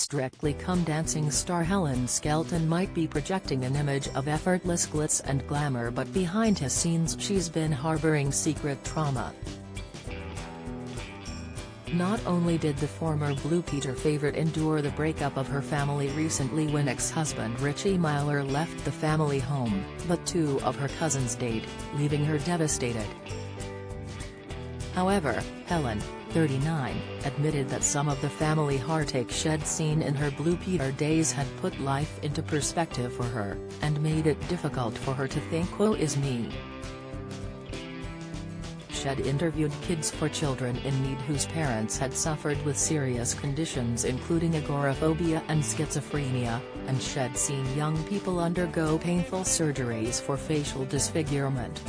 Strictly Come Dancing star Helen Skelton might be projecting an image of effortless glitz and glamour but behind the scenes she's been harboring secret trauma. Not only did the former Blue Peter favorite endure the breakup of her family recently when ex-husband Richie Myler left the family home, but two of her cousins died, leaving her devastated. However, Helen, 39, admitted that some of the family heartache shed seen in her Blue Peter days had put life into perspective for her, and made it difficult for her to think woe is me. Shed interviewed kids for children in need whose parents had suffered with serious conditions including agoraphobia and schizophrenia, and Shed seen young people undergo painful surgeries for facial disfigurement.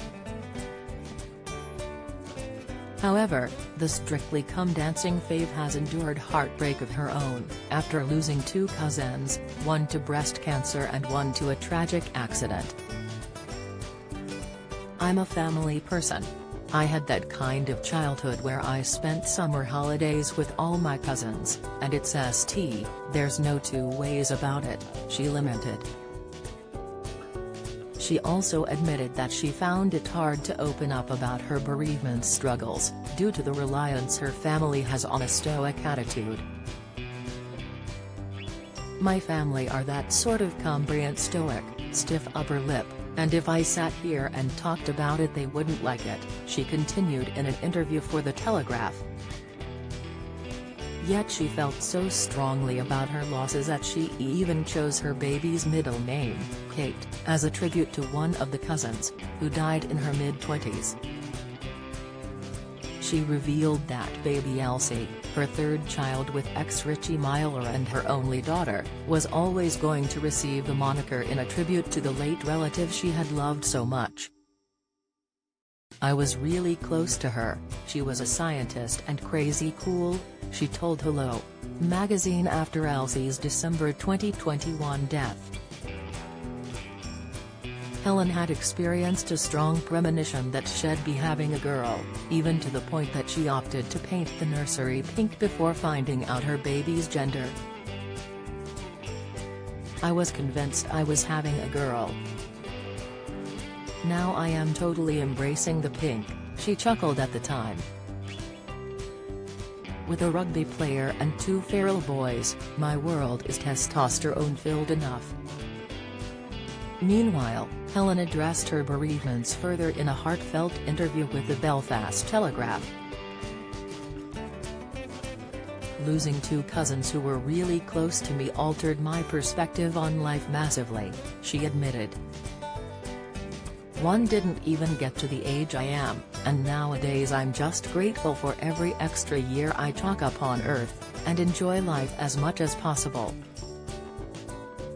However, the Strictly Come Dancing fave has endured heartbreak of her own, after losing two cousins, one to breast cancer and one to a tragic accident. I'm a family person, I had that kind of childhood where I spent summer holidays with all my cousins, and it's ST, there's no two ways about it, she lamented. She also admitted that she found it hard to open up about her bereavement struggles, due to the reliance her family has on a stoic attitude. My family are that sort of Cumbrian stoic, stiff upper lip, and if I sat here and talked about it they wouldn't like it, she continued in an interview for The Telegraph. Yet she felt so strongly about her losses that she even chose her baby's middle name, Kate, as a tribute to one of the cousins, who died in her mid-twenties. She revealed that baby Elsie, her third child with ex-Richie Myler and her only daughter, was always going to receive the moniker in a tribute to the late relative she had loved so much. I was really close to her, she was a scientist and crazy cool, she told Hello! magazine after Elsie's December 2021 death. Helen had experienced a strong premonition that she'd be having a girl, even to the point that she opted to paint the nursery pink before finding out her baby's gender. I was convinced I was having a girl. Now I am totally embracing the pink, she chuckled at the time. With a rugby player and two feral boys, my world is testosterone-filled enough. Meanwhile, Helen addressed her bereavements further in a heartfelt interview with the Belfast Telegraph. Losing two cousins who were really close to me altered my perspective on life massively, she admitted. One didn't even get to the age I am, and nowadays I'm just grateful for every extra year I chalk up on Earth, and enjoy life as much as possible.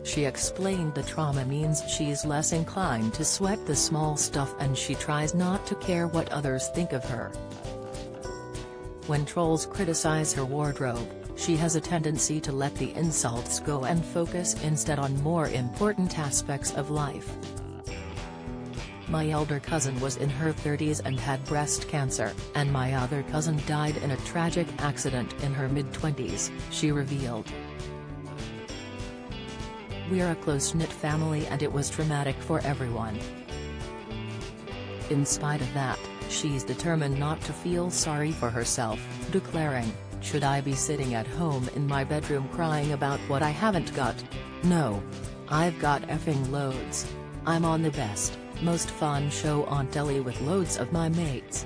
She explained the trauma means she's less inclined to sweat the small stuff and she tries not to care what others think of her. When trolls criticize her wardrobe, she has a tendency to let the insults go and focus instead on more important aspects of life. My elder cousin was in her 30s and had breast cancer, and my other cousin died in a tragic accident in her mid-20s, she revealed. We're a close-knit family and it was traumatic for everyone. In spite of that, she's determined not to feel sorry for herself, declaring, should I be sitting at home in my bedroom crying about what I haven't got? No. I've got effing loads. I'm on the best, most fun show on telly with loads of my mates,